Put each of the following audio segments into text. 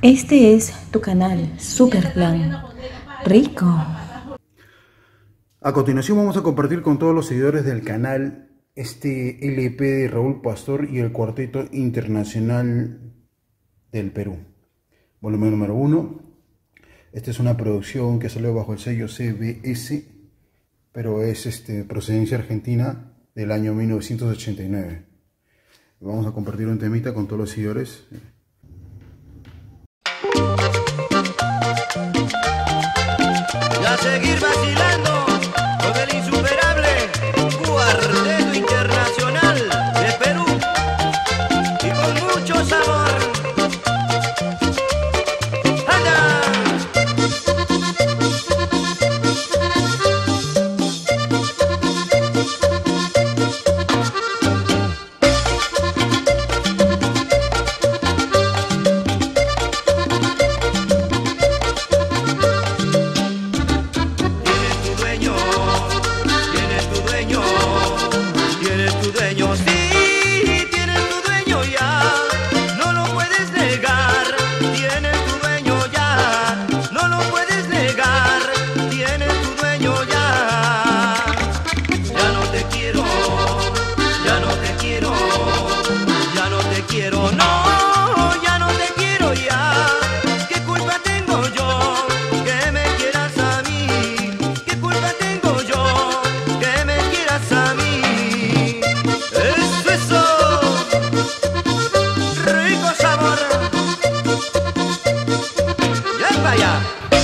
Este es tu canal, Superplan. Rico. A continuación vamos a compartir con todos los seguidores del canal este LP de Raúl Pastor y el Cuarteto Internacional del Perú. Volumen número 1. Esta es una producción que salió bajo el sello CBS, pero es este, procedencia argentina del año 1989. Vamos a compartir un temita con todos los seguidores. Kirvati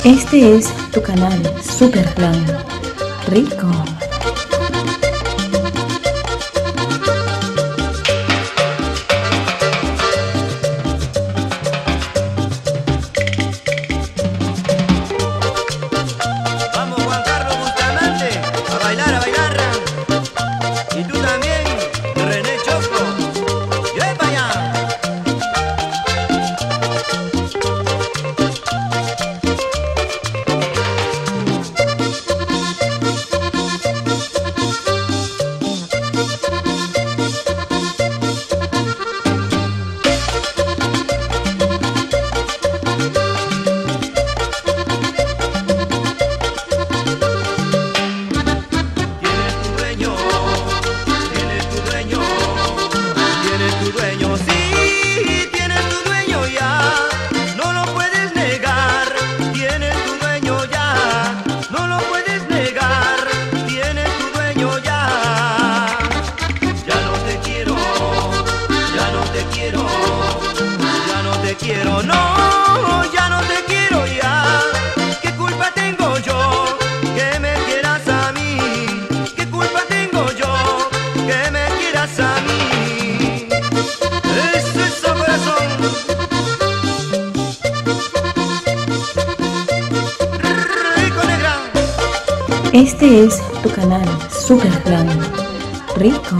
Este es tu canal Superplan. Rico. Este es tu canal Superplan. Rico.